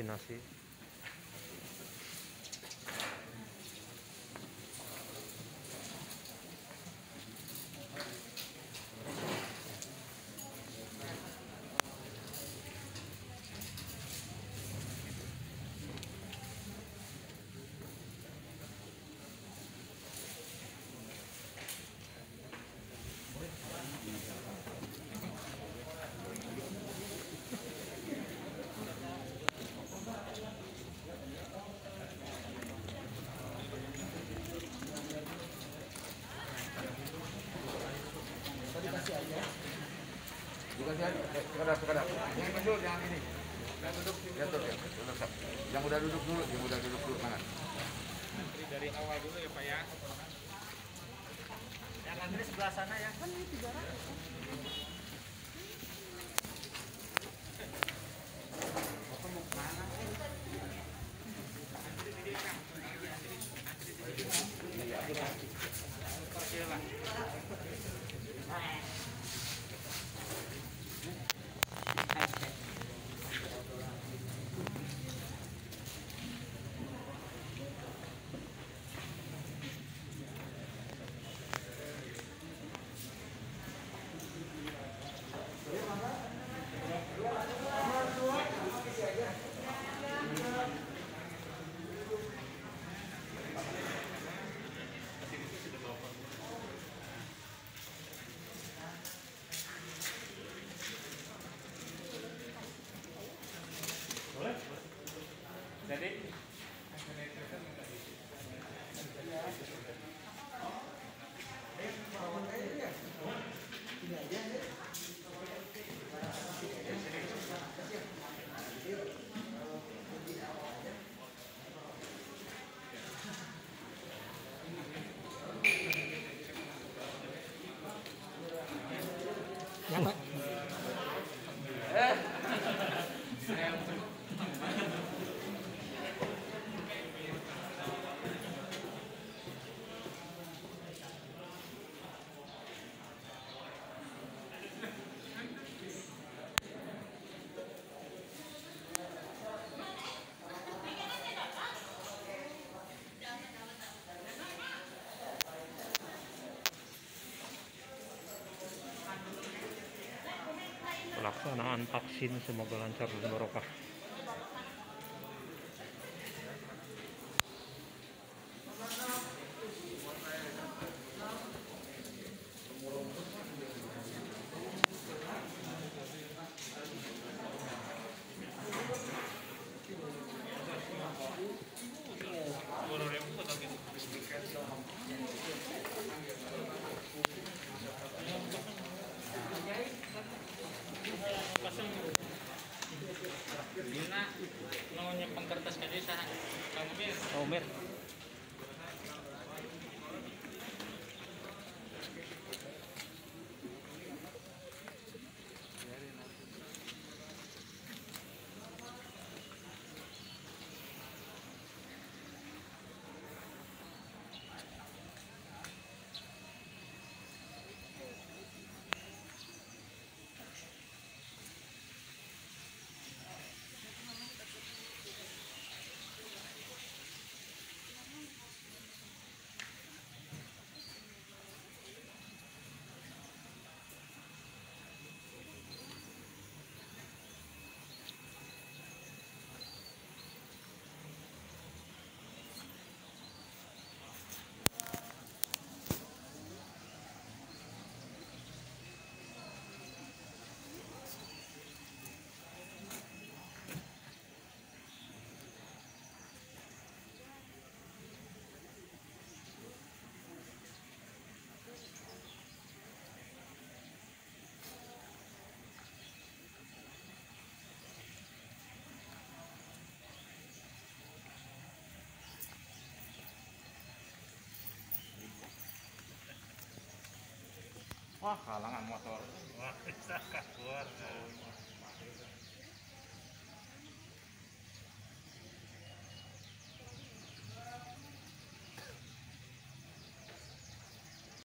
sino así. Aja, eh, sekedar, sekedar. Yang duduk, jangan ini. Yang duduk, ya ya. Duduk. Yang udah duduk dulu, yang udah duduk dulu, mana? dari awal dulu ya Pak ya. Yang antri sebelah sana ya. Kan ini tiga Jadi pelaksanaan vaksin. Semoga lancar dan barokah Wah, kalangan motor. Wah, bisa keluar.